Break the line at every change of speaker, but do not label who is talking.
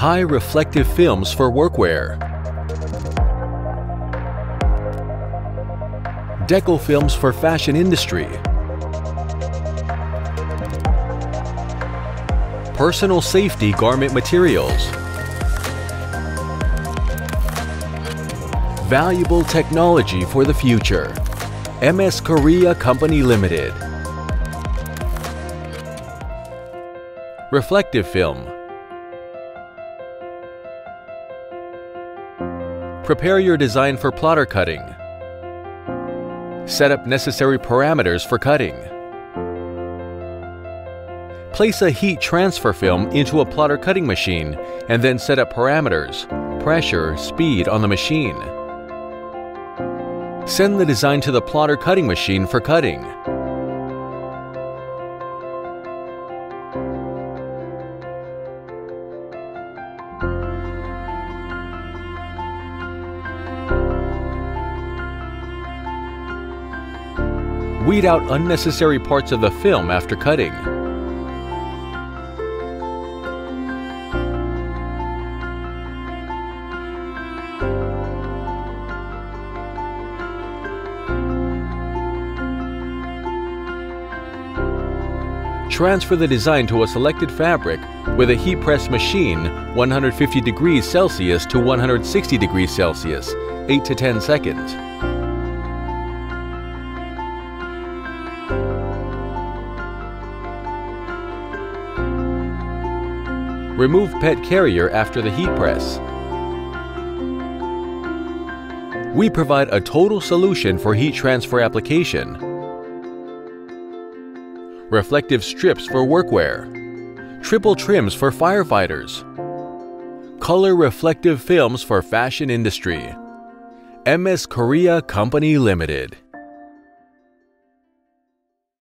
High reflective films for workwear. Deco films for fashion industry. Personal safety garment materials. Valuable technology for the future. MS Korea Company Limited. Reflective film. Prepare your design for plotter cutting. Set up necessary parameters for cutting. Place a heat transfer film into a plotter cutting machine and then set up parameters, pressure, speed on the machine. Send the design to the plotter cutting machine for cutting. Weed out unnecessary parts of the film after cutting. Transfer the design to a selected fabric with a heat press machine 150 degrees Celsius to 160 degrees Celsius, 8 to 10 seconds. Remove pet carrier after the heat press. We provide a total solution for heat transfer application. Reflective strips for workwear. Triple trims for firefighters. Color reflective films for fashion industry. MS Korea Company Limited.